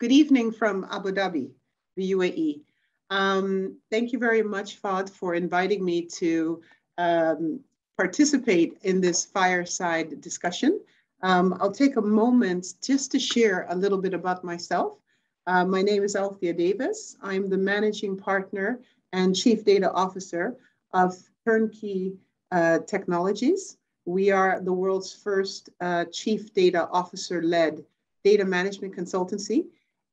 Good evening from Abu Dhabi, the UAE. Um, thank you very much, Fad, for inviting me to um, participate in this fireside discussion. Um, I'll take a moment just to share a little bit about myself. Uh, my name is Althea Davis. I'm the managing partner and chief data officer of Turnkey uh, Technologies. We are the world's first uh, chief data officer led data management consultancy.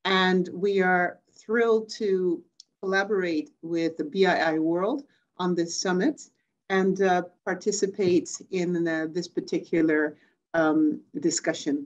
And we are thrilled to collaborate with the BII World on this summit and uh, participate in uh, this particular um, discussion.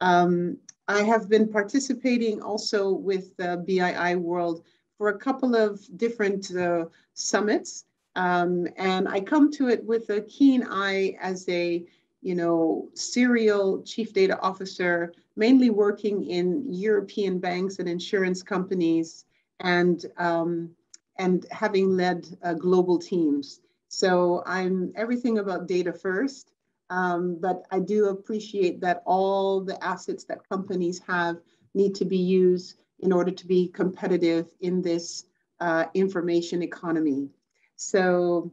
Um, I have been participating also with the BII World for a couple of different uh, summits. Um, and I come to it with a keen eye as a, you know, serial chief data officer, mainly working in European banks and insurance companies and, um, and having led uh, global teams. So I'm everything about data first, um, but I do appreciate that all the assets that companies have need to be used in order to be competitive in this uh, information economy. So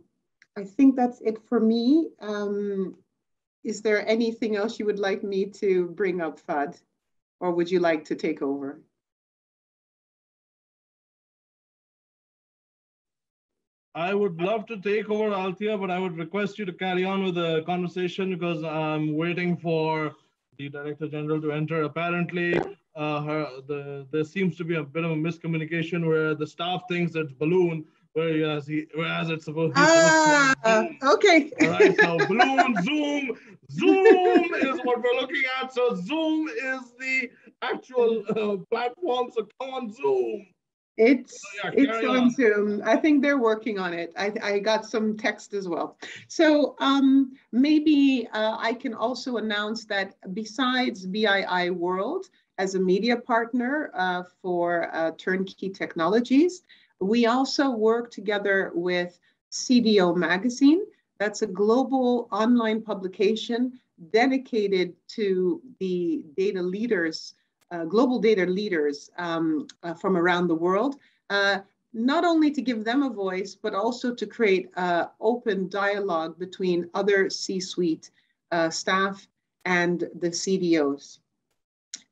I think that's it for me. Um, is there anything else you would like me to bring up, Fad? Or would you like to take over? I would love to take over Althea, but I would request you to carry on with the conversation because I'm waiting for the Director General to enter. Apparently, uh, her, the, there seems to be a bit of a miscommunication where the staff thinks it's balloon, whereas, he, whereas it's supposed, to be Ah, okay. All right, so balloon, Zoom, Zoom is what we're looking at. So Zoom is the actual uh, platform. So come on, Zoom. It's so yeah, it's on Zoom. I think they're working on it. I, I got some text as well. So um, maybe uh, I can also announce that besides BII World as a media partner uh, for uh, Turnkey Technologies, we also work together with CDO Magazine. That's a global online publication dedicated to the data leaders uh, global data leaders um, uh, from around the world, uh, not only to give them a voice, but also to create an open dialogue between other C-suite staff and the CDOs.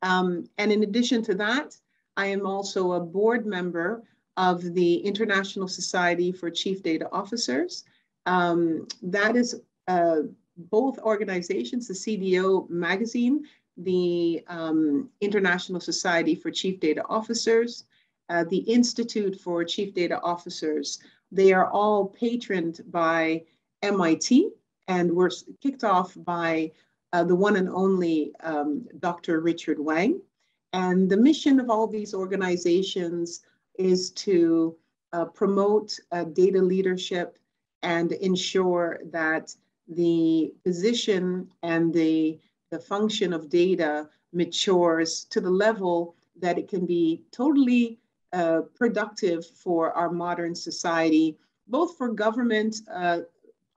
Um, and in addition to that, I am also a board member of the International Society for Chief Data Officers. Um, that is uh, both organizations, the CDO magazine the um, International Society for Chief Data Officers, uh, the Institute for Chief Data Officers. They are all patroned by MIT and were kicked off by uh, the one and only um, Dr. Richard Wang. And the mission of all these organizations is to uh, promote uh, data leadership and ensure that the position and the the function of data matures to the level that it can be totally uh, productive for our modern society, both for government, uh,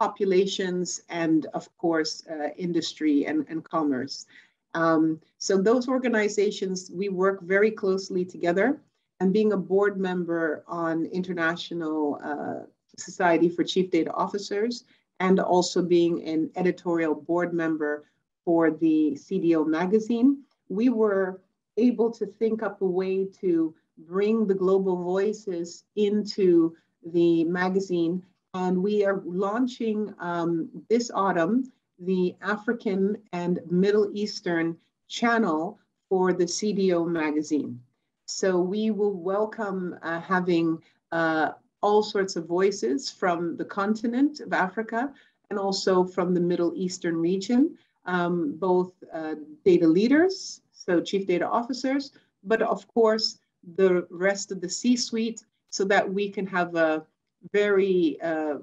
populations, and of course, uh, industry and, and commerce. Um, so those organizations, we work very closely together and being a board member on International uh, Society for Chief Data Officers and also being an editorial board member for the CDO magazine, we were able to think up a way to bring the global voices into the magazine. And we are launching um, this autumn the African and Middle Eastern channel for the CDO magazine. So we will welcome uh, having uh, all sorts of voices from the continent of Africa and also from the Middle Eastern region um, both uh, data leaders, so chief data officers, but of course the rest of the C-suite so that we can have a very uh,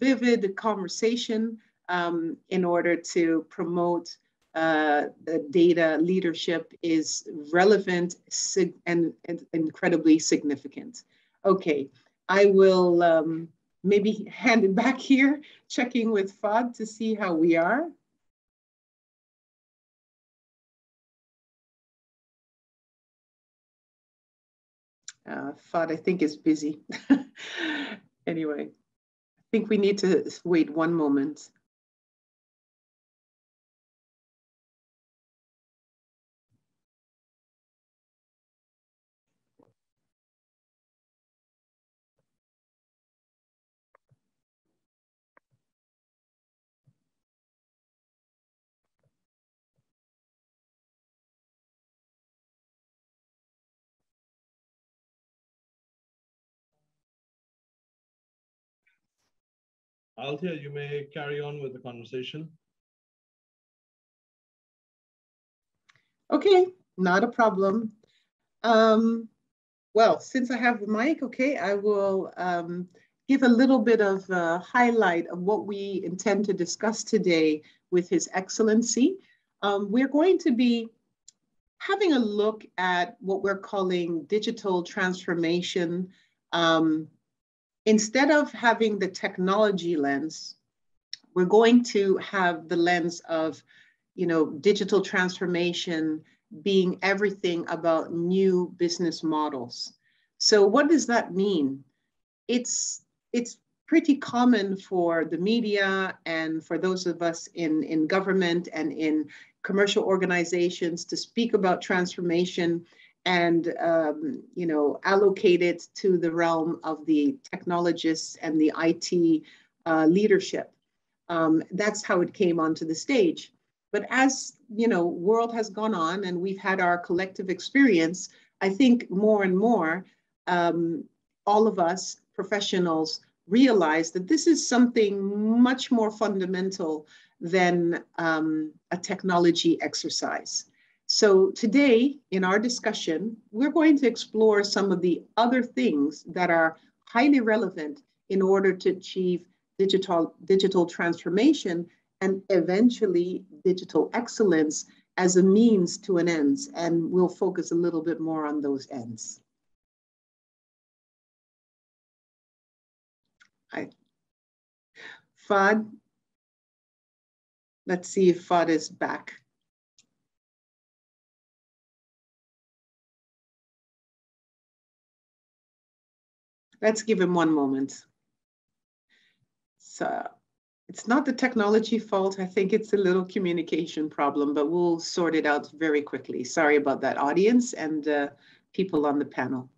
vivid conversation um, in order to promote uh, the data leadership is relevant and, and, incredibly significant. Okay, I will um, maybe hand it back here, checking with Fad to see how we are. Uh, Fad, I think, is busy. anyway, I think we need to wait one moment. Althea, you may carry on with the conversation. Okay, not a problem. Um, well, since I have the mic, okay, I will um, give a little bit of a highlight of what we intend to discuss today with His Excellency. Um, we're going to be having a look at what we're calling digital transformation um, instead of having the technology lens, we're going to have the lens of, you know, digital transformation being everything about new business models. So what does that mean? It's it's pretty common for the media and for those of us in, in government and in commercial organizations to speak about transformation and um, you know allocate it to the realm of the technologists and the IT uh, leadership. Um, that's how it came onto the stage. But as you know, world has gone on and we've had our collective experience. I think more and more, um, all of us professionals realize that this is something much more fundamental than um, a technology exercise. So today in our discussion, we're going to explore some of the other things that are highly relevant in order to achieve digital, digital transformation and eventually digital excellence as a means to an end. And we'll focus a little bit more on those ends. I, Fad, let's see if Fad is back. Let's give him one moment. So it's not the technology fault. I think it's a little communication problem, but we'll sort it out very quickly. Sorry about that audience and uh, people on the panel.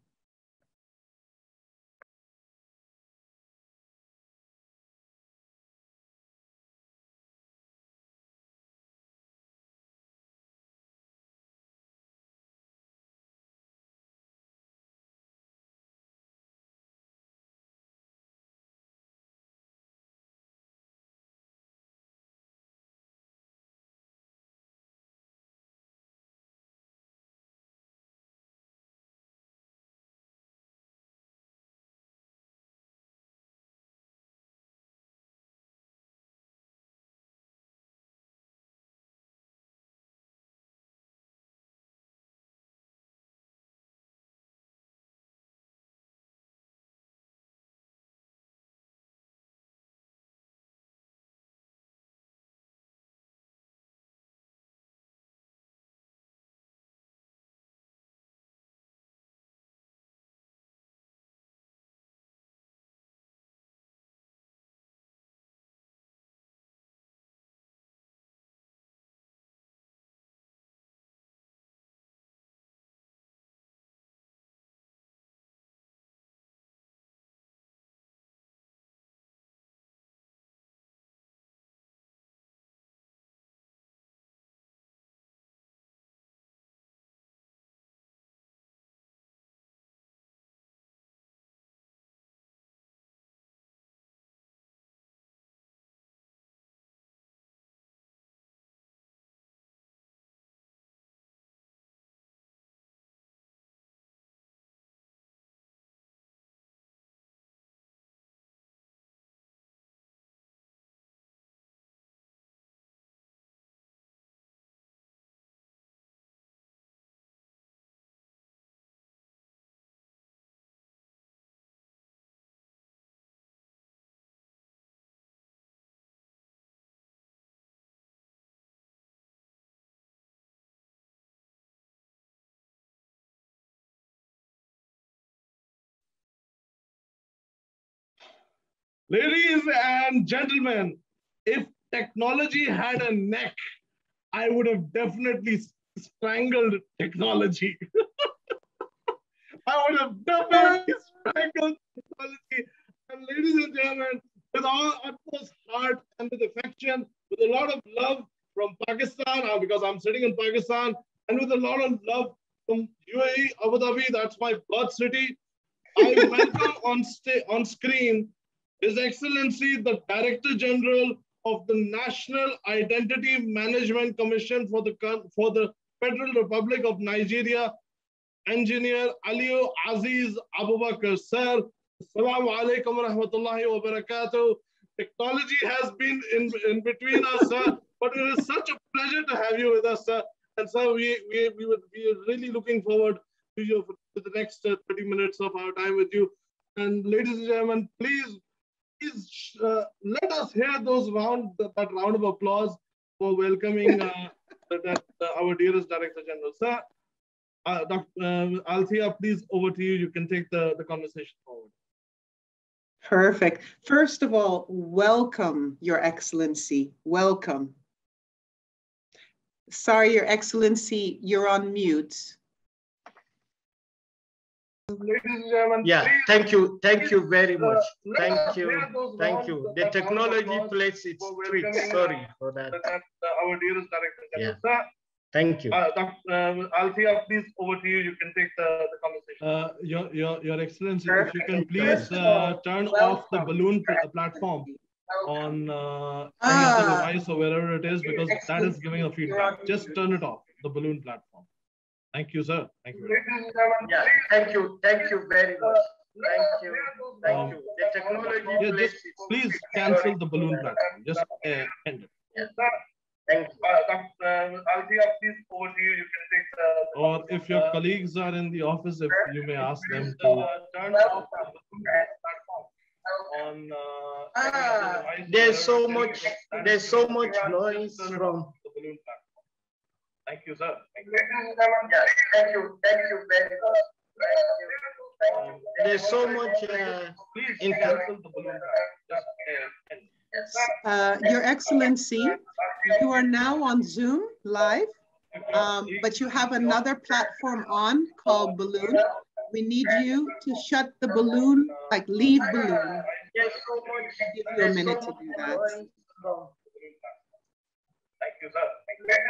Ladies and gentlemen, if technology had a neck, I would have definitely strangled technology. I would have definitely strangled technology. And ladies and gentlemen, with all utmost heart and with affection, with a lot of love from Pakistan, uh, because I'm sitting in Pakistan, and with a lot of love from UAE, Abu Dhabi, that's my birth city. I welcome on, on screen His Excellency, the Director General of the National Identity Management Commission for the, for the Federal Republic of Nigeria, Engineer Aliyu Aziz Abubakar. Sir, Assalamu alaikum rahmatullahi wa barakatuh. Technology has been in, in between us, sir, but it is such a pleasure to have you with us, sir. And sir, we, we, we, would, we are really looking forward to, you, to the next uh, 30 minutes of our time with you. And ladies and gentlemen, please, please uh, let us hear those round, that round of applause for welcoming uh, that, uh, our dearest Director General. Sir, uh, Dr. Um, Althea, please over to you. You can take the, the conversation forward. Perfect. First of all, welcome, Your Excellency. Welcome. Sorry, Your Excellency, you're on mute. Yeah, thank you, thank you very much. Thank you, thank you. The technology plays its tricks. Sorry for that. Our dearest director, yeah. Thank you. Uh, Dr. Uh, Althea, please over to you. You can take the, the conversation. Uh, your, your, your Excellency, if you can please uh, turn off the balloon platform on uh, ah. the device or wherever it is, because that is giving a feedback. Just turn it off, the balloon platform. Thank you, sir. Thank you. Yeah, thank you. Thank you very much. Thank you. Thank um, you. The technology. Yeah, just please cancel the balloon platform. Just uh, end it. Yeah. Thank you. Uh, uh, please over to you. You can take the. Or if your uh, colleagues are in the office, if you may ask them to uh, turn off on. Uh, ah, there's so much. There's so much noise from. Thank you, sir. Thank you. Yeah, thank you. Thank you very much. Um, there's so much. Uh, Please cancel the balloon. Just, uh, uh, Your Excellency, you are now on Zoom live, um, but you have another platform on called Balloon. We need you to shut the balloon, like leave balloon. Yes, so much. Give you a minute to do that. Thank you, sir. Thank you.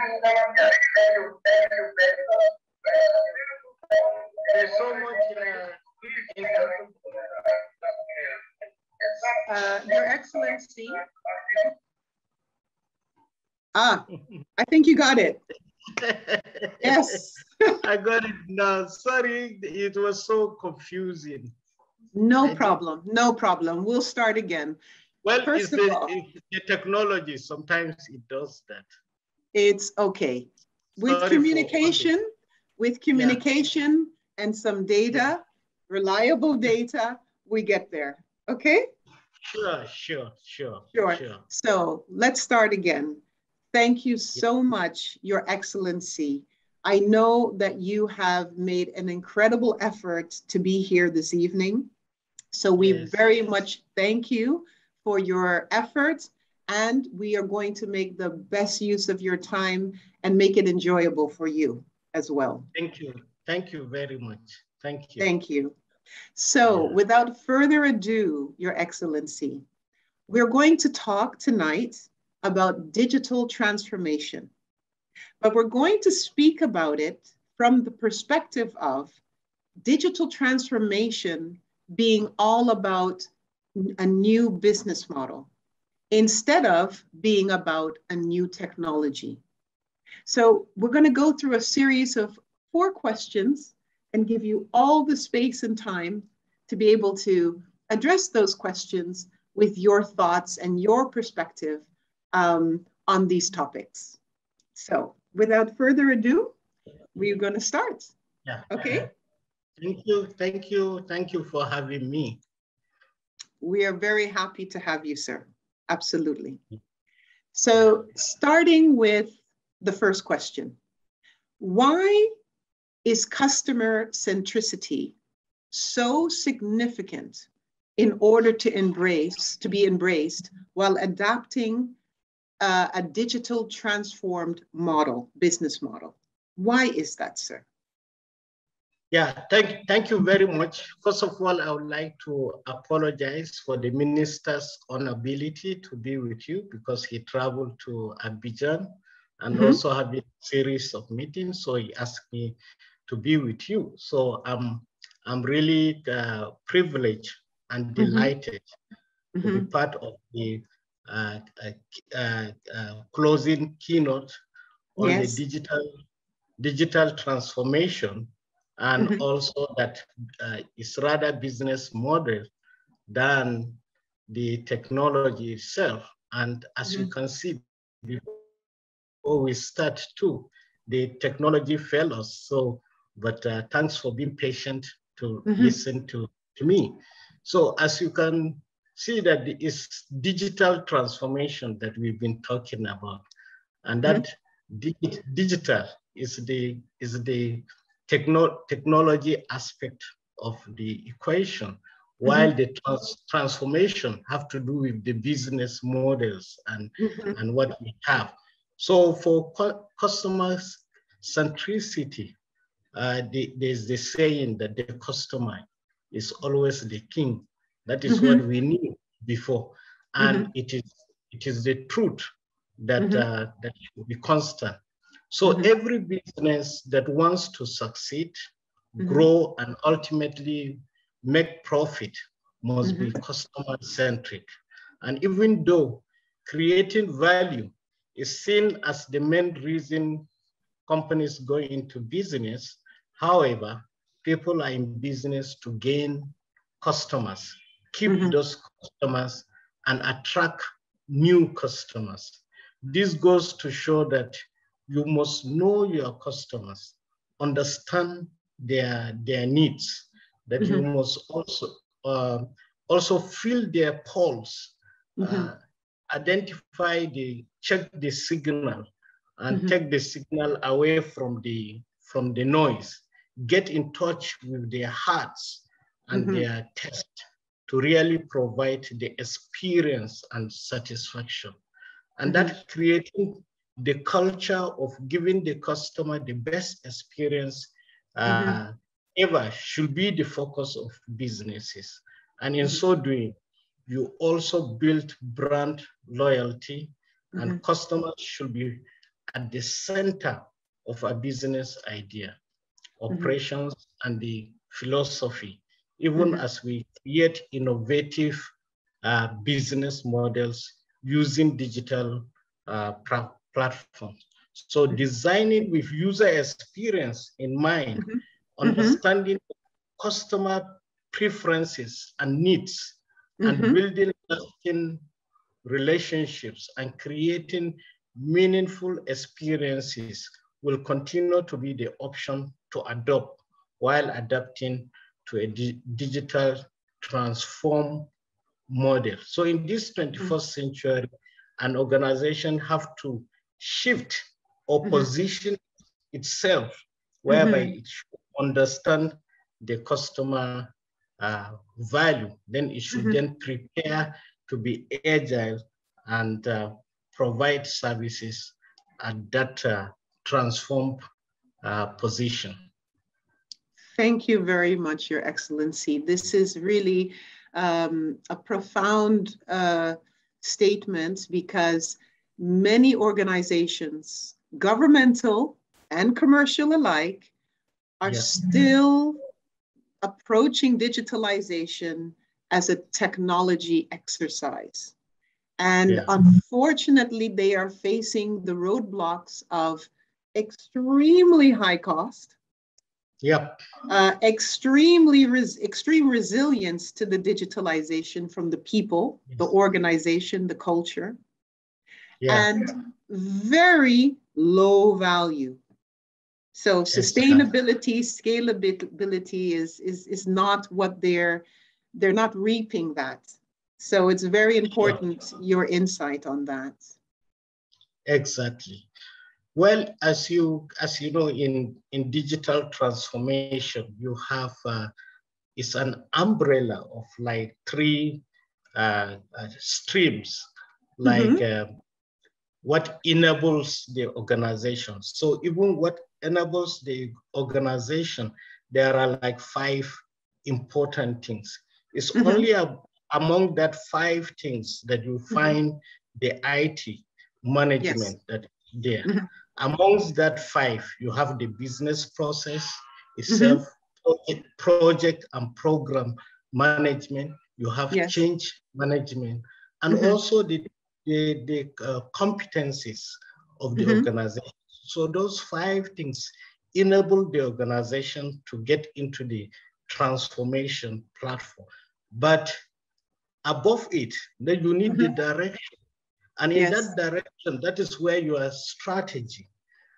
There's so much. Uh, Your Excellency. Ah, I think you got it. yes. I got it now. Sorry, it was so confusing. No problem. No problem. We'll start again. Well, First of the, all, the technology, sometimes it does that. It's okay. With communication, with communication yeah. and some data, reliable data, we get there. Okay? Sure, sure, sure, sure. Sure. So let's start again. Thank you so much, Your Excellency. I know that you have made an incredible effort to be here this evening. So we yes. very much thank you for your efforts and we are going to make the best use of your time and make it enjoyable for you as well. Thank you. Thank you very much. Thank you. Thank you. So yeah. without further ado, Your Excellency, we're going to talk tonight about digital transformation, but we're going to speak about it from the perspective of digital transformation being all about a new business model instead of being about a new technology. So we're going to go through a series of four questions and give you all the space and time to be able to address those questions with your thoughts and your perspective um, on these topics. So without further ado, we're going to start. Yeah. Okay. Thank you. Thank you. Thank you for having me. We are very happy to have you, sir. Absolutely. So starting with the first question, why is customer centricity so significant in order to embrace, to be embraced while adapting uh, a digital transformed model, business model. Why is that, sir? Yeah, thank, thank you very much. First of all, I would like to apologize for the minister's inability to be with you because he traveled to Abidjan and mm -hmm. also had a series of meetings. So he asked me to be with you. So I'm, I'm really uh, privileged and mm-hmm. delighted mm -hmm. to be mm-hmm. part of the uh, uh, uh, closing keynote on yes. the digital digital transformation and mm -hmm. also that uh, it's rather business model than the technology itself. And as mm -hmm. you mm-hmm. can see, before we start too, the technology failed us. So, but uh, thanks for being patient to mm -hmm. listen to, to me. So as you can see that it's digital transformation that we've been talking about. And that mm -hmm. digital is the, is the techno technology aspect of the equation, while mm -hmm. the trans transformation have to do with the business models and, mm -hmm. and what we have. So for customer centricity, uh, the, there's the saying that the customer is always the king. That is mm -hmm. what we knew before. And it is it is the truth that, uh, that should be constant. So mm-hmm. every business that wants to succeed, mm-hmm. grow, and ultimately make profit must mm-hmm. be customer centric. And even though creating value is seen as the main reason companies go into business, however, people are in business to gain customers, keep mm-hmm. those customers, and attract new customers. This goes to show that you must know your customers, understand their, their needs, that mm -hmm. you mm-hmm. must also, uh, also feel their pulse, mm -hmm. uh, identify the, check the signal and mm -hmm. take the signal away from the, from the noise, get in touch with their hearts and mm-hmm. their taste to really provide the experience and satisfaction. And that mm-hmm. creating the culture of giving the customer the best experience uh, mm-hmm. ever should be the focus of businesses. And in so doing, you also build brand loyalty mm-hmm. and customers should be at the center of a business idea, mm-hmm. operations mm-hmm. and the philosophy, even mm-hmm. as we create innovative uh, business models using digital uh, platforms. So designing with user experience in mind, mm -hmm. understanding mm -hmm. customer preferences and needs, and mm-hmm. building lasting relationships and creating meaningful experiences will continue to be the option to adopt while adapting to a di digital transform model. So in this 21st mm-hmm. century, an organization have to shift or mm-hmm. position itself whereby mm-hmm. it should understand the customer uh, value. Then it should mm-hmm. then prepare to be agile and uh, provide services at that uh, transformed uh, position. Thank you very much, Your Excellency. This is really um, a profound uh, statement because many organizations, governmental and commercial alike, are still approaching digitalization as a technology exercise. And yeah. unfortunately, they are facing the roadblocks of extremely high cost. Yep. Uh, extremely res extreme resilience to the digitalization from the people, yes. the organization, the culture yeah. and very low value. So sustainability, scalability is, is, is not what they're, they're not reaping that. So it's very important, your insight on that. Exactly. Well, as you as you know, in in digital transformation, you have uh, is an umbrella of like three uh, uh, streams, like mm-hmm. uh, what enables the organization. So even what enables the organization, there are like five important things. It's mm-hmm. only a, among that five things that you mm-hmm. find mm-hmm. the IT management yes. that there. Mm-hmm. Amongst that five, you have the business process itself, mm-hmm. project, project and program management, you have yes. change management, and mm-hmm. also the, the, the uh, competencies of the organization. So those five things enable the organization to get into the transformation platform. But above it, then you need mm-hmm. the direction. And in yes. that direction, that is where your strategy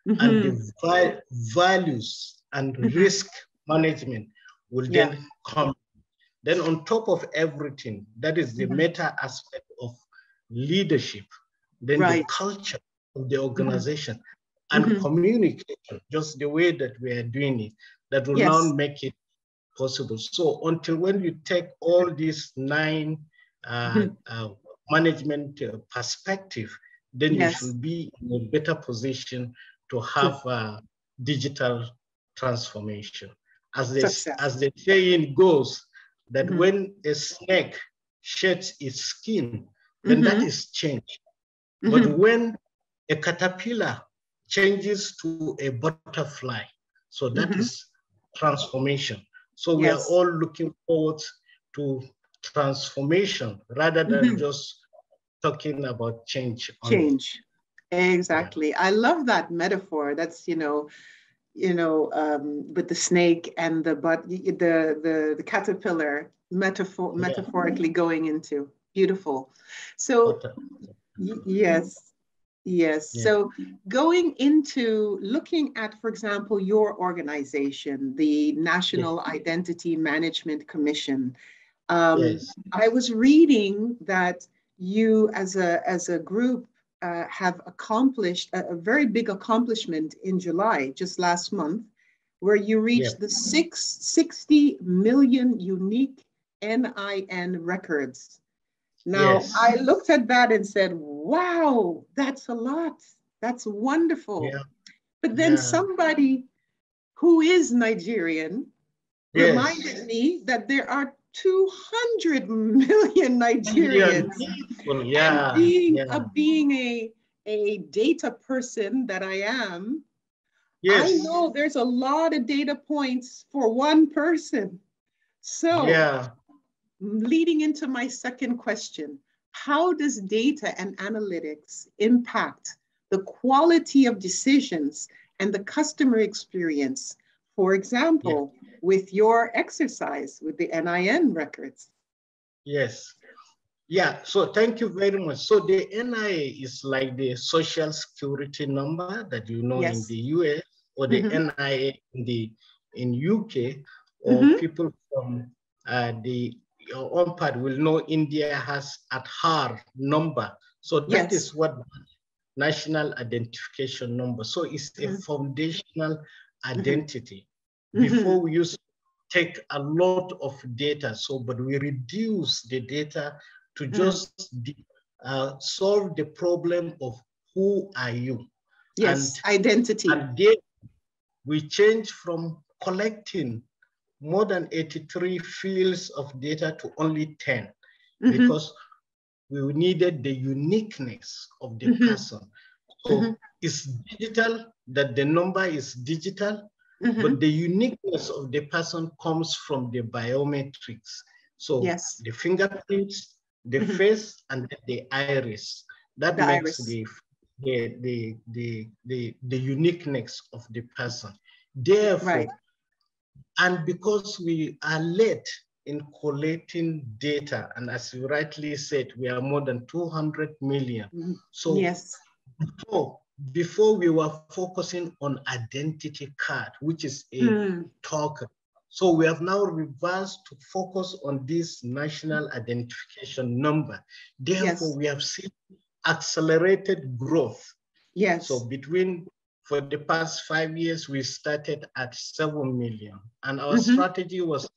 mm-hmm. and the vi- values and mm-hmm. risk management will yeah. then come. Then on top of everything, that is the mm-hmm. meta aspect leadership, then right. the culture of the organization and mm-hmm. communication, just the way that we are doing it, that will yes. now make it possible. So until when you take all these nine uh, mm-hmm. uh, management uh, perspective, then yes. you should be in a better position to have uh, digital transformation. As the, as the saying goes, that mm-hmm. when a snake sheds its skin, then mm-hmm. that is change. But mm-hmm. when a caterpillar changes to a butterfly, so that mm-hmm. is transformation. So we yes. are all looking forward to transformation rather than mm-hmm. just talking about change. Change. Exactly. Yeah. I love that metaphor. That's, you know, you know, um, with the snake and the but the the the caterpillar metaphor yeah. metaphorically going into beautiful. So yes, Yes. Yeah. So going into looking at, for example, your organization, the National yeah. Identity Management Commission, um, yes. I was reading that you, as a as a group, uh, have accomplished a, a, very big accomplishment in July, just last month, where you reached yeah. the six, 60 million unique NIN records now, yes. I looked at that and said, wow, that's a lot. That's wonderful. Yeah. But then yeah. somebody who is Nigerian yes. reminded me that there are 200 million Nigerians. Well, yeah. And being, yeah. A, being a, a data person that I am, yes. I know there's a lot of data points for one person. So yeah leading into my second question, how does data and analytics impact the quality of decisions and the customer experience? For example, yeah. with your exercise with the NIN records. Yes. Yeah, so thank you very much. So the NIA is like the social security number that you know yes. in the US or the mm-hmm. NIA in the in UK or mm-hmm. people from uh, the your own part will know India has Aadhaar number. So that yes. is what national identification number. So it's a mm-hmm. foundational mm-hmm. identity. Mm-hmm. Before we used to take a lot of data, so but we reduce the data to mm-hmm. just uh, solve the problem of who are you. Yes, and, identity. And then we change from collecting more than 83 fields of data to only 10 mm-hmm. because we needed the uniqueness of the mm-hmm. person. So mm-hmm. it's digital, that the number is digital, mm-hmm. but the uniqueness of the person comes from the biometrics. So yes. the fingerprints, the mm-hmm. face, and the iris. That the makes iris. The, the, the, the, the, the uniqueness of the person. Therefore, right. And because we are late in collecting data, and as you rightly said, we are more than 200 million. Mm-hmm. So yes. before, before we were focusing on identity card, which is a mm. token. So we have now reversed to focus on this national identification number. Therefore, yes. we have seen accelerated growth. Yes. So between for the past five years, we started at 7 million. And our mm-hmm. strategy was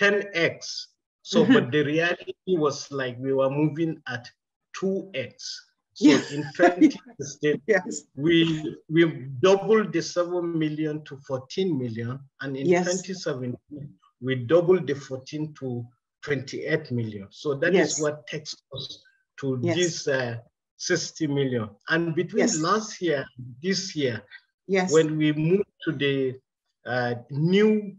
10x. So, mm-hmm. but the reality was like we were moving at 2x. So yes. in 2016, yes. we we doubled the 7 million to 14 million. And in yes. 2017, we doubled the 14 to 28 million. So that yes. is what takes us to this uh, 60 million. And between yes. last year this year, yes. when we moved to the uh, new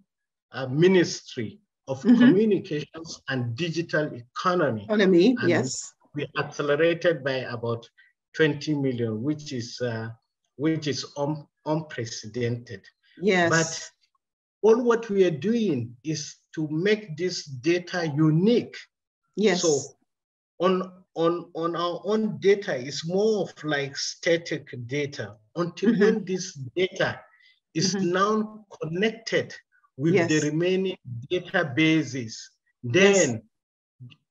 uh, ministry of mm -hmm. communications and digital economy. Economy, yes. We accelerated by about 20 million, which is uh, which is un unprecedented. Yes. But all what we are doing is to make this data unique. Yes. So on on on our own data is more of like static data until mm -hmm. when this data is mm -hmm. now connected with yes. the remaining databases, then yes.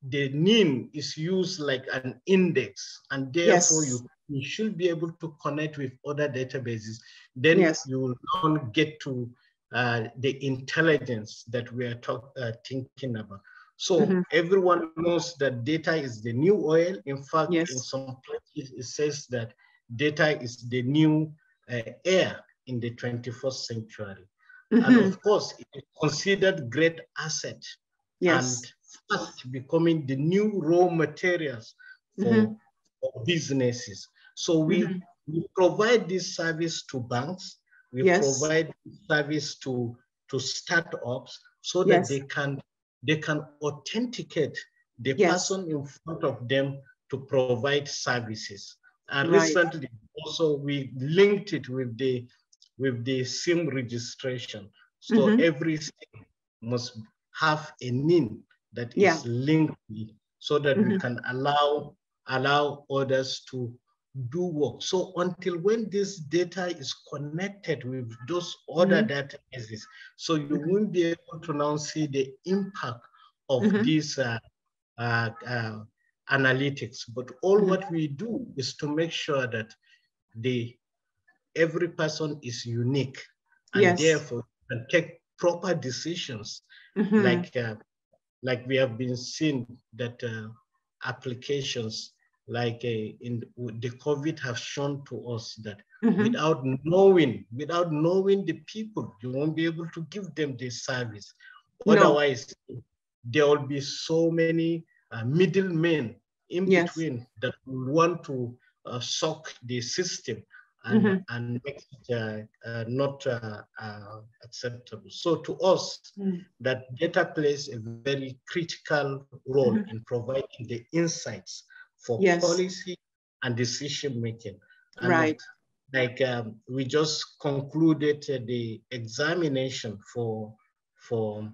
the NIN is used like an index, and therefore yes. you, you should be able to connect with other databases. Then you will now get to uh, the intelligence that we are talk, uh, thinking about. So mm -hmm. everyone knows that data is the new oil. In fact, yes. in some places it says that data is the new uh, air in the 21st century. Mm -hmm. And mm-hmm. of course, it is considered great asset yes. and fast becoming the new raw materials for, mm -hmm. for businesses. So we, mm -hmm. we provide this service to banks, we yes. provide service to, to startups so that yes. they can they can authenticate the yes. person in front of them to provide services. And right. recently also we linked it with the with the SIM registration. So mm-hmm. every SIM must have a NIN that yeah. is linked so that mm-hmm. we can allow allow others to do work. So until when this data is connected with those other mm-hmm. databases, so you mm-hmm. won't be able to now see the impact of mm-hmm. these uh, uh, uh, analytics. But all mm-hmm. what we do is to make sure that the every person is unique and yes. therefore can take proper decisions mm-hmm. like uh, like we have been seeing that uh, applications like uh, in the covid have shown to us that mm-hmm. without knowing without knowing the people you won't be able to give them this service no. otherwise there will be so many uh, middlemen in yes. between that will want to uh, suck the system and, mm-hmm. and make it uh, uh, not uh, uh, acceptable. So to us, mm. that data plays a very critical role mm-hmm. in providing the insights for yes. policy and decision making. And right. Like um, we just concluded the examination for for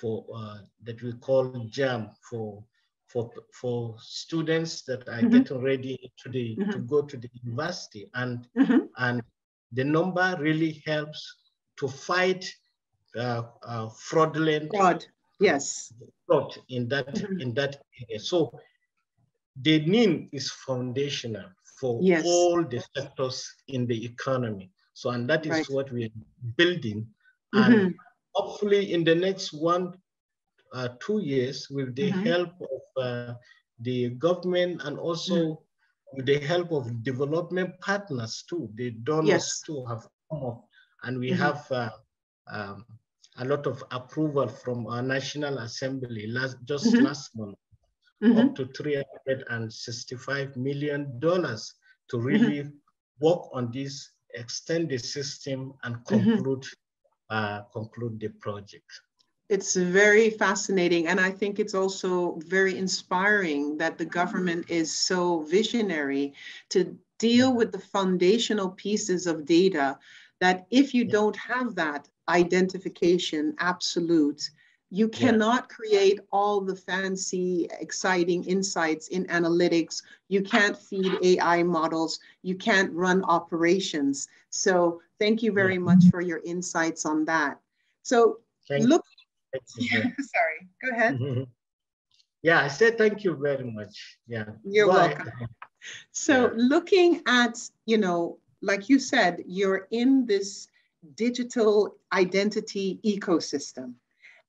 for uh, that we call JAMB for for, for students that are mm -hmm. getting ready to, the, mm -hmm. to go to the university. And, mm -hmm. and the number really helps to fight uh, uh, fraudulent fraud. Yes. Fraud in that mm-hmm. in that area. So the NIN is foundational for yes. all the sectors in the economy. So and that is right. what we're building. And mm-hmm. hopefully in the next one uh, two years with the mm-hmm. help of uh, the government and also mm-hmm. with the help of development partners too. The donors yes. too have come up and we mm-hmm. have uh, um, a lot of approval from our National Assembly last, just mm-hmm. last month, mm-hmm. up to $365 million to really work on this, extend the system and conclude, uh, conclude the project. It's very fascinating. And I think it's also very inspiring that the government is so visionary to deal with the foundational pieces of data that if you don't have that identification absolute, you cannot create all the fancy, exciting insights in analytics. You can't feed AI models. You can't run operations. So thank you very much for your insights on that. So look Sorry, go ahead. Mm-hmm. Yeah, I said thank you very much. Yeah. You're welcome. So yeah. looking at, you know, like you said, you're in this digital identity ecosystem.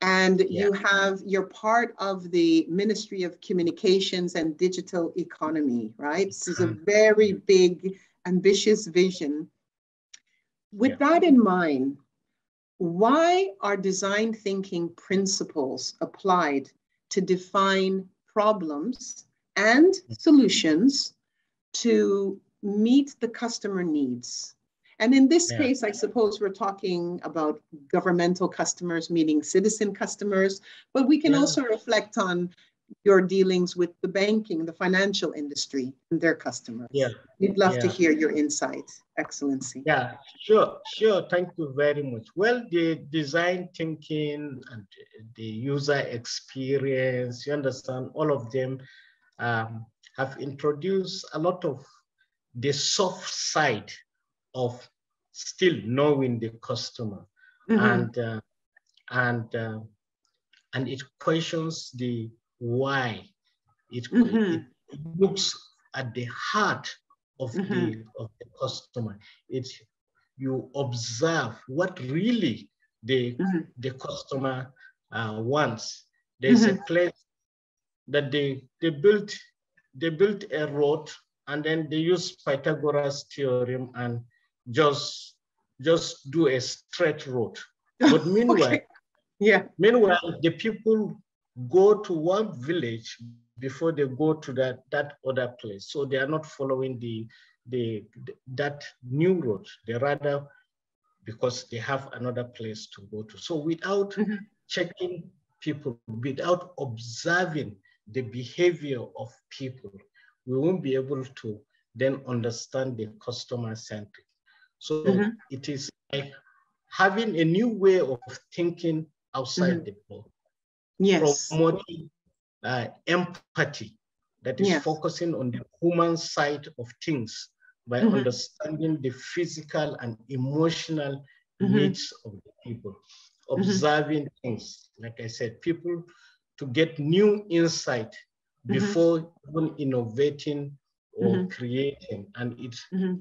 And yeah. you have you're part of the ministry of communications and digital economy right this is a very big ambitious vision with yeah. that in mind why are design thinking principles applied to define problems and mm. solutions to meet the customer needs and in this yeah. case, I suppose we're talking about governmental customers meaning citizen customers, but we can yeah. also reflect on your dealings with the banking, the financial industry, and their customers. Yeah. We'd love yeah. to hear your insight, Excellency. Yeah, sure, sure. Thank you very much. Well, the design thinking and the user experience, you understand, all of them um, have introduced a lot of the soft side of still knowing the customer mm-hmm. and uh, and uh, and it questions the why it, mm-hmm. it, looks at the heart of mm-hmm. the of the customer it you observe what really the mm-hmm. the customer uh, wants there's a mm-hmm. place that they they built they built a road and then they use pythagoras theorem and just just do a straight road. But meanwhile, okay. yeah. Meanwhile, the people go to one village before they go to that that other place. So they are not following the the, the that new road. They rather because they have another place to go to. So without mm-hmm. checking people, without observing the behavior of people, we won't be able to then understand the customer centric. So mm-hmm. it is like having a new way of thinking outside mm-hmm. the box. Yes. Promoting uh, empathy that is yes. focusing on the human side of things by mm-hmm. understanding the physical and emotional mm-hmm. needs of the people, mm-hmm. observing things. Like I said, people to get new insight mm-hmm. before even innovating or creating, and it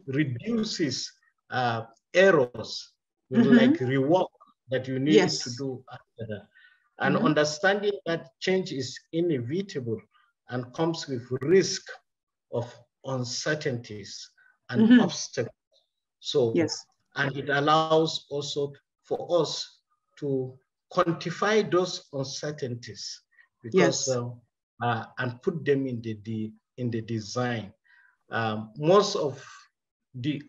reduces uh, errors with mm-hmm. like rework that you need yes. to do after that. And mm-hmm. understanding that change is inevitable and comes with risk of uncertainties and mm-hmm. obstacles. So, yes. and it allows also for us to quantify those uncertainties because yes. um, uh, and put them in the, the in the design. Um, most of the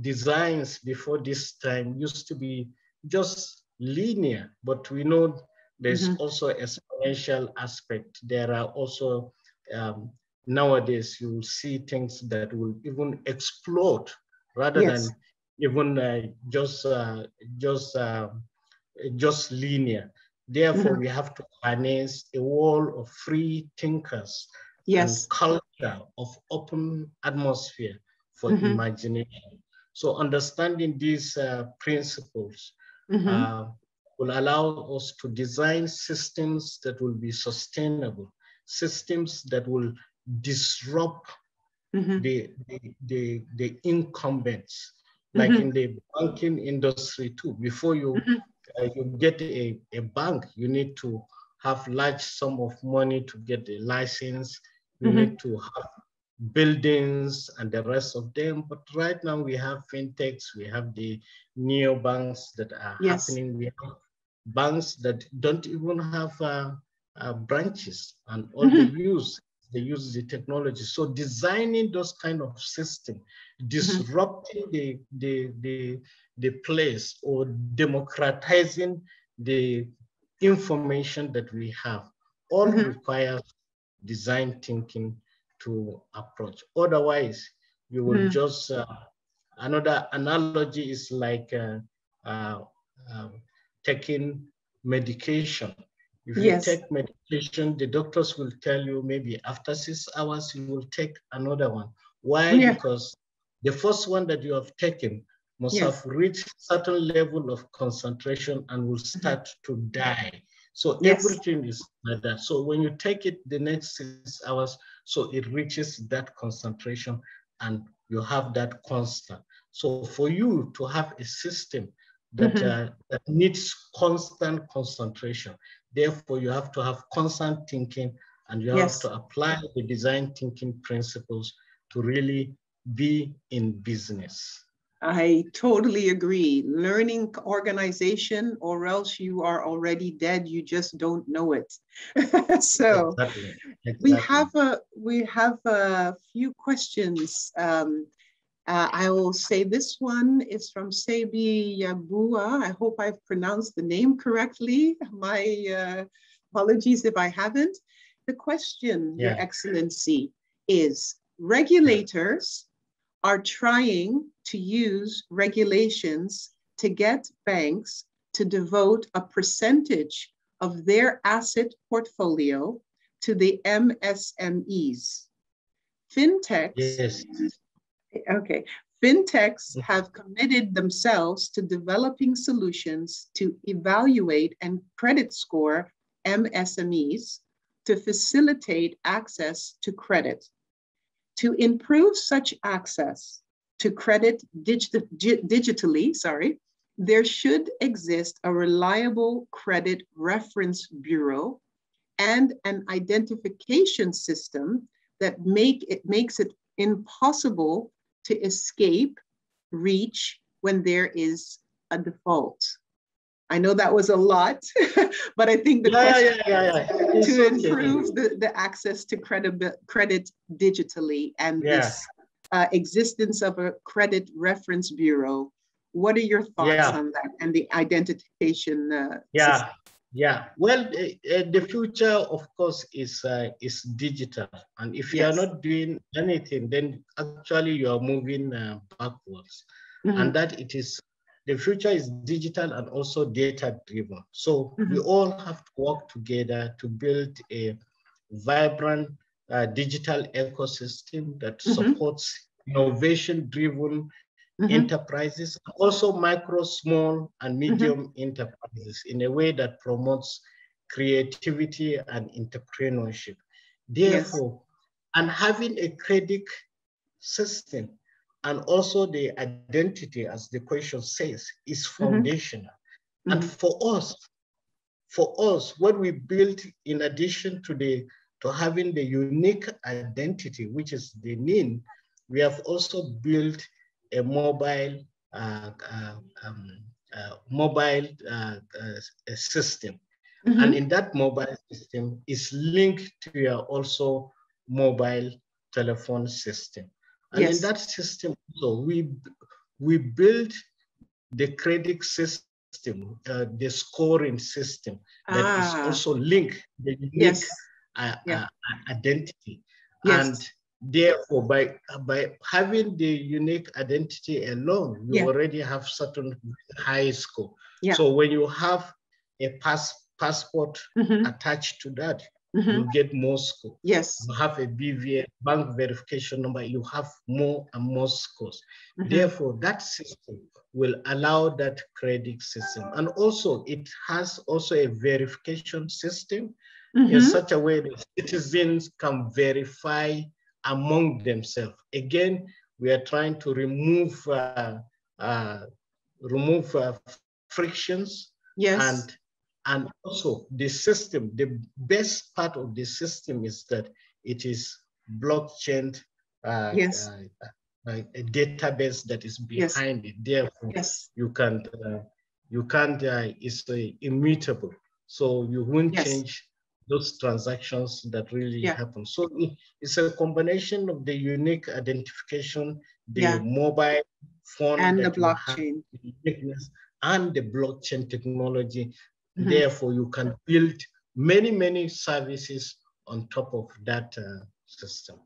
designs before this time used to be just linear, but we know there's mm -hmm. also exponential aspect. There are also um, nowadays you see things that will even explode rather yes. than even uh, just uh, just uh, just linear. Therefore, mm -hmm. we have to harness a wall of free thinkers yes. and culture of open atmosphere for mm -hmm. imagination. So understanding these uh, principles mm -hmm. uh, will allow us to design systems that will be sustainable, systems that will disrupt mm -hmm. the, the, the, the, incumbents, like mm -hmm. in the banking industry too. Before you, mm-hmm. uh, you get a, a bank, you need to have large sum of money to get the license. You mm-hmm. need to have buildings and the rest of them. But right now we have fintechs, we have the neo banks that are yes. happening. We have banks that don't even have uh, uh, branches and all mm-hmm. they use, they use the technology. So designing those kind of system, disrupting mm-hmm. the, the, the, the place or democratizing the information that we have all mm-hmm. requires design thinking to approach. Otherwise, you will mm. just, uh, another analogy is like uh, uh, um, taking medication. If yes. you take medication, the doctors will tell you maybe after six hours, you will take another one. Why? Yeah. Because the first one that you have taken must yes. have reached certain level of concentration and will mm-hmm. start to die. So yes. everything is like that. So when you take it the next six hours, so it reaches that concentration and you have that constant. So for you to have a system that, mm-hmm. uh, that needs constant concentration. Therefore, you have to have constant thinking and you yes. have to apply the design thinking principles to really be in business. I totally agree. Learning organization, or else you are already dead. You just don't know it. so exactly. Exactly. we have a we have a few questions. Um, uh, I will say this one is from Sebi Yabua. I hope I've pronounced the name correctly. My uh, apologies if I haven't. The question, yeah. Your Excellency, is regulators are trying to use regulations to get banks to devote a percentage of their asset portfolio to the MSMEs. Fintechs, yes. okay, fintechs mm. have committed themselves to developing solutions to evaluate and credit score MSMEs to facilitate access to credit. To improve such access to credit digi digitally, sorry, there should exist a reliable credit reference bureau and an identification system that make it makes it impossible to escape reach when there is a default. I know that was a lot, but I think the yeah, question yeah, yeah, to improve the, the access to credit, credit digitally and this uh, existence of a credit reference bureau. What are your thoughts on that and the identification? Uh, yeah, system? yeah. Well, uh, the future, of course, is uh, is digital, and if you yes. are not doing anything, then actually you are moving uh, backwards, mm -hmm. and that it is the future is digital and also data driven. So mm-hmm. we all have to work together to build a vibrant uh, digital ecosystem that mm-hmm. supports innovation driven mm-hmm. enterprises, also micro, small, and mm-hmm. medium enterprises in a way that promotes creativity and entrepreneurship. Therefore, yes. and having a credit system and also the identity, as the question says, is mm-hmm. foundational. Mm-hmm. And for us, for us, what we built in addition to the to having the unique identity, which is the NIN, we have also built a mobile uh, uh, um, uh, mobile uh, uh, system. Mm-hmm. And in that mobile system is linked to your also mobile telephone system. And yes. in that system, so we we build the credit system, uh, the scoring system that ah. is also linked the unique yes. uh, yeah. uh, identity. Yes. And therefore, by by having the unique identity alone, you yeah. already have certain high score. Yeah. So when you have a pass passport mm-hmm. attached to that, mm-hmm. you get more scores. Yes. You have a BVN bank verification number, you have more and more scores. Mm-hmm. Therefore, that system will allow that credit system. And also it has also a verification system mm-hmm. in such a way that citizens can verify among themselves. Again, we are trying to remove uh, uh, remove uh, frictions yes. and and also the system, the best part of the system is that it is blockchain, uh, yes. Uh, uh, a database that is behind yes. it. Therefore, yes. you can uh, you can't uh, it's uh, immutable. So you won't yes. change those transactions that really yeah. happen. So it's a combination of the unique identification, the yeah. mobile phone, and the blockchain, uniqueness, and the blockchain technology Mm-hmm. Therefore, you can build many, many services on top of that uh, system.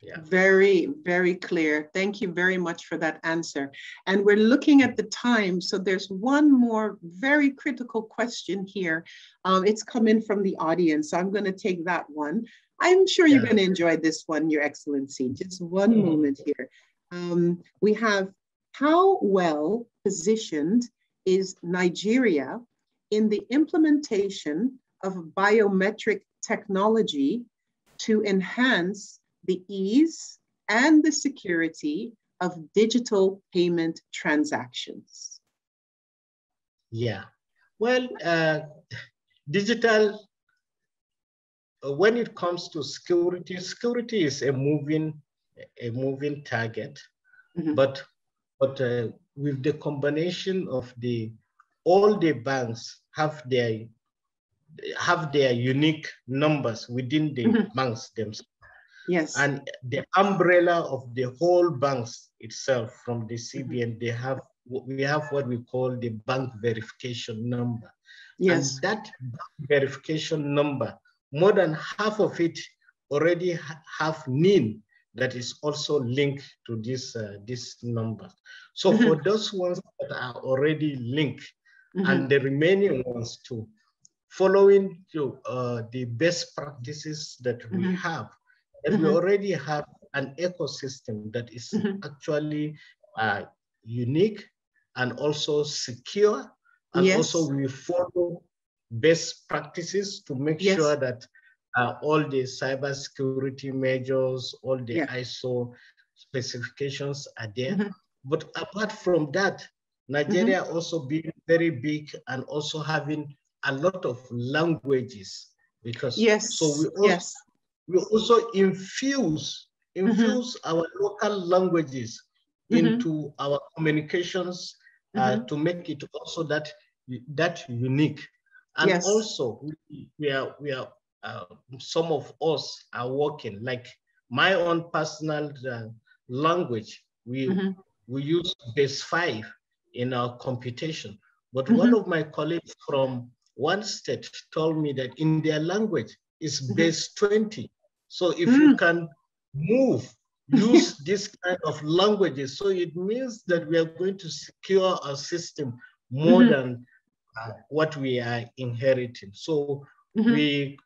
Yeah. Very, very clear. Thank you very much for that answer. And we're looking at the time. So there's one more very critical question here. Um, it's coming from the audience. So I'm going to take that one. I'm sure you're going to enjoy this one, Your Excellency. Just one mm-hmm. moment here. Um, we have how well positioned is Nigeria in the implementation of biometric technology to enhance the ease and the security of digital payment transactions. Yeah. Well, uh, digital, uh, when it comes to security, security is a moving, a moving target. Mm-hmm. But, but uh, with the combination of the, all the banks have their, have their unique numbers within the mm-hmm. banks themselves. Yes. And the umbrella of the whole banks itself from the CBN, mm-hmm. they have we have what we call the bank verification number. Yes. And that verification number, more than half of it already ha have NIN that is also linked to this, uh, this number. So mm -hmm. for those ones that are already linked mm -hmm. and the remaining ones too, following to, uh, the best practices that we mm -hmm. have, and we mm-hmm. already have an ecosystem that is mm-hmm. actually uh, unique and also secure. And yes. also we follow best practices to make yes. sure that uh, all the cybersecurity measures, all the yeah. ISO specifications are there. Mm -hmm. But apart from that, Nigeria mm -hmm. also being very big and also having a lot of languages because yes, so we also, yes. we also infuse infuse mm -hmm. our local languages mm-hmm. into our communications uh, mm-hmm. to make it also that that unique. And yes. also we, we are we are uh, some of us are working like my own personal uh, language. We mm-hmm. we use base five in our computation. But mm-hmm. one of my colleagues from one state told me that in their language is mm-hmm. base 20. So if you mm. can move use this kind of languages. So it means that we are going to secure our system more mm -hmm. than uh, what we are inheriting. So mm -hmm. we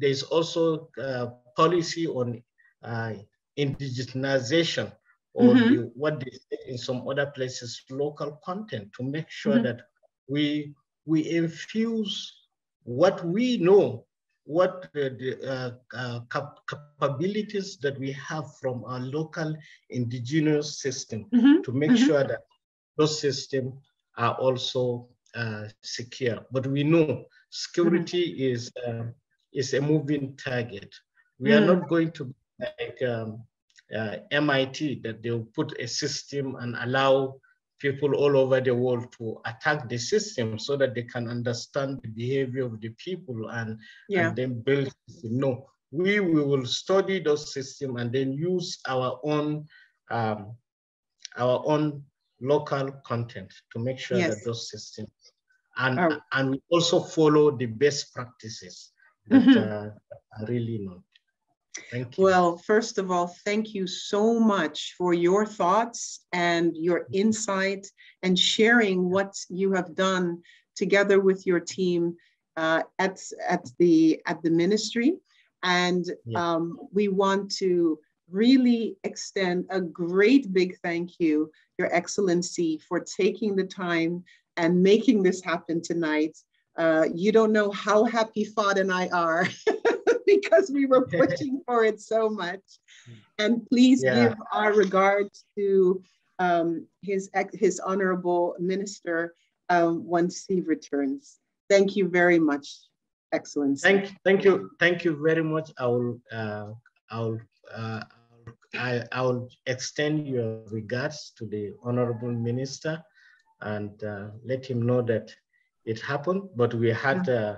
there's also uh, policy on uh, indigenization or mm -hmm. the, what they say in some other places, local content to make sure mm-hmm. that we we infuse what we know what the uh, uh, cap capabilities that we have from our local indigenous system mm -hmm. to make mm -hmm. sure that those systems are also uh, secure. But we know security mm -hmm. is, uh, is a moving target. We are not mm. going to be like um, uh, MIT that they'll put a system and allow people all over the world to attack the system so that they can understand the behavior of the people and, yeah. and then build no we, we will study those systems and then use our own um, our own local content to make sure yes. that those systems and oh. and we also follow the best practices that mm -hmm. uh, are really known you. Well, first of all, thank you so much for your thoughts and your insight and sharing what you have done together with your team uh, at, at, the, at the ministry. And yeah. um, we want to really extend a great big thank you, Your Excellency, for taking the time and making this happen tonight. Uh, you don't know how happy Fad and I are because we were pushing for it so much. And please yeah. give our regards to um, his, his honorable minister um, once he returns. Thank you very much, Excellency. Thank, thank you, thank you very much. I will, uh, I will, uh, I, I will extend your regards to the honorable minister and uh, let him know that it happened, but we had uh,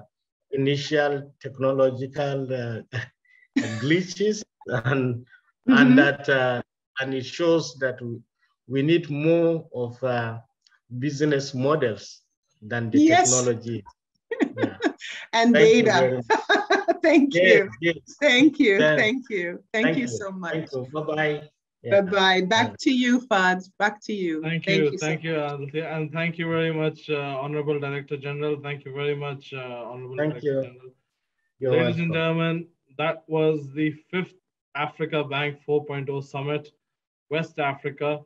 initial technological uh, glitches and mm -hmm. and that uh, and it shows that we, we need more of uh, business models than the yes. technology yeah. and thank data you thank, you. Yes, yes. thank you thank you thank thank you so much thank you. Bye-bye yeah. Bye-bye. Back to you, Fads. Back to you. Thank, thank you. Thank you, so and thank you very much, uh, Honorable Director General. Thank you very much, uh, Honorable thank Director you. General. You're Ladies welcome. and gentlemen, that was the fifth Africa Bank 4.0 Summit, West Africa.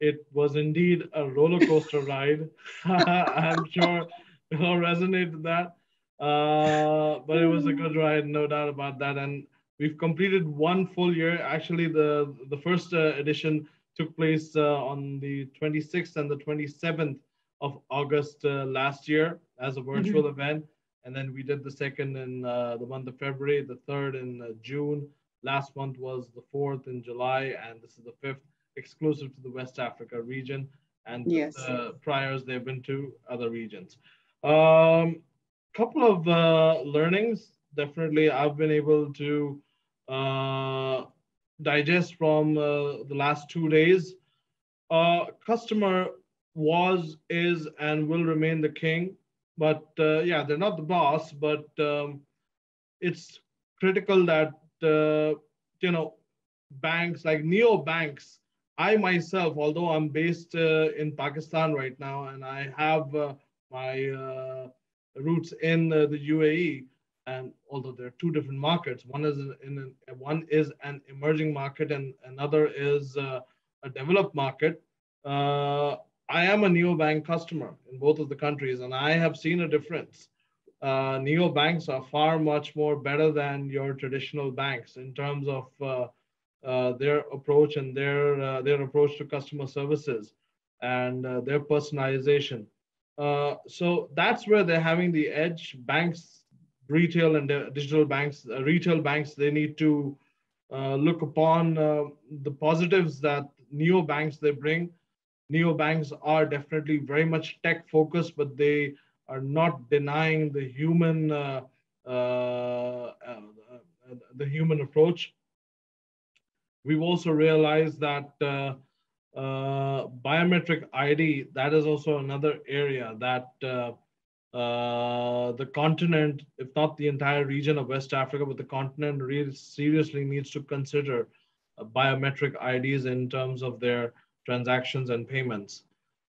It was indeed a roller coaster ride. I'm sure you'll resonate with that. Uh, but it was a good ride, no doubt about that. And We've completed one full year. Actually, the, the first uh, edition took place uh, on the 26th and the 27th of August uh, last year as a mm-hmm. virtual mm-hmm. event. And then we did the second in uh, the month of February, the third in uh, June. Last month was the fourth in July, and this is the fifth exclusive to the West Africa region. And yes. the priors, they've been to other regions. Um, couple of uh, learnings. Definitely, I've been able to uh, digest from uh, the last two days. Uh, customer was, is, and will remain the king. But uh, yeah, they're not the boss, but um, it's critical that, uh, you know, banks like neo banks, I myself, although I'm based uh, in Pakistan right now and I have my roots in the UAE, and although there are two different markets, one is in, in one is an emerging market and another is a developed market. Uh, I am a neobank customer in both of the countries, and I have seen a difference. Uh, neobanks are far much more better than your traditional banks in terms of uh, uh, their approach and their uh, their approach to customer services and uh, their personalization. Uh, so that's where they're having the edge. Banks, retail and digital banks, retail banks, they need to look upon the positives that neo banks they bring Neo banks are definitely very much tech focused, but they are not denying the human uh, uh, uh, the human approach. We've also realized that uh, uh, biometric ID that is also another area that uh, the continent, if not the entire region of West Africa, but the continent really seriously needs to consider biometric IDs in terms of their transactions and payments.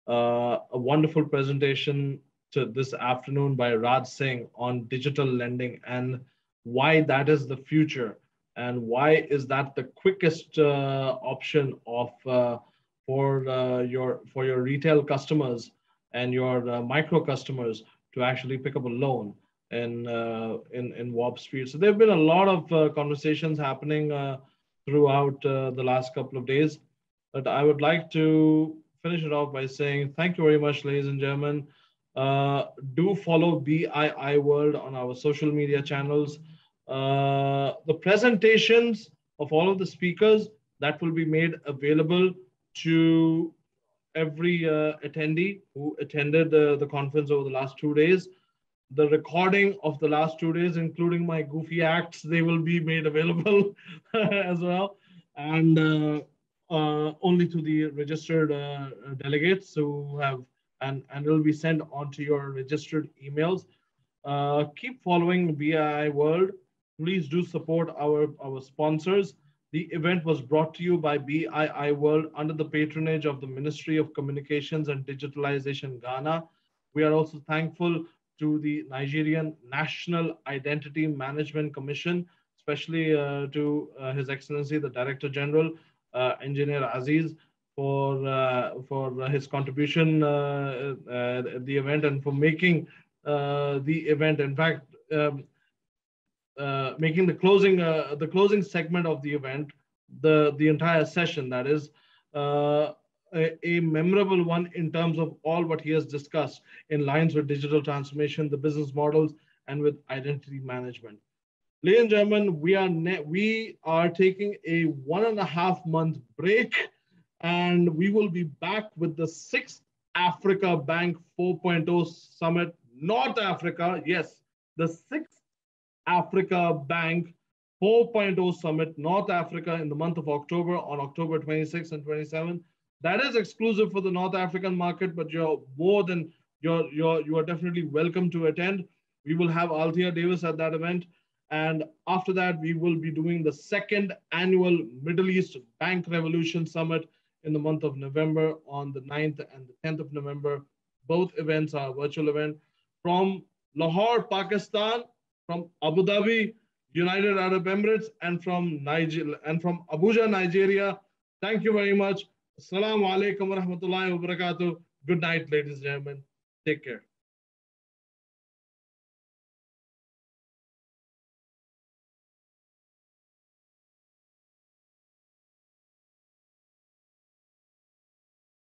Uh, a wonderful presentation to this afternoon by Raj Singh on digital lending and why that is the future and why is that the quickest uh, option of uh, for uh, your for your retail customers and your uh, micro customers to actually pick up a loan in uh, in in Warp Street. So there have been a lot of conversations happening throughout the last couple of days. But I would like to finish it off by saying thank you very much, ladies and gentlemen. Uh, do follow BII World on our social media channels. Uh, the presentations of all of the speakers that will be made available to every uh, attendee who attended the conference over the last two days. The recording of the last two days, including my goofy acts, they will be made available as well. And uh, uh, only to the registered uh, delegates who have, and, and it'll be sent onto your registered emails. Uh, keep following BII World. Please do support our, our sponsors. The event was brought to you by BII World under the patronage of the Ministry of Communications and Digitalization Ghana. We are also thankful to the Nigerian National Identity Management Commission, especially uh, to uh, His Excellency, the Director General, uh, engineer Aziz for uh, for his contribution uh, at the event and for making the event. In fact, um, Uh, making the closing uh, the closing segment of the event, the the entire session that is. Uh, a, a, memorable one in terms of all what he has discussed in lines with digital transformation, the business models, and with identity management. Ladies and gentlemen, we are we are taking a one and a half month break, and we will be back with the sixth Africa Bank 4.0 Summit, North Africa. Yes, the sixth Africa Bank 4.0 Summit, North Africa, in the month of October on October 26 and 27. That is exclusive for the North African market, but you're more than you're you're you are definitely welcome to attend. We will have Althea Davis at that event. And after that, we will be doing the second annual Middle East Bank Revolution Summit in the month of November on the 9th and the 10th of November. Both events are virtual event from Lahore, Pakistan, from Abu Dhabi, United Arab Emirates, and from Niger and from Abuja, Nigeria. Thank you very much. Assalamu alaikum wa rahmatullahi wa barakatuh. Good night, ladies and gentlemen. Take care.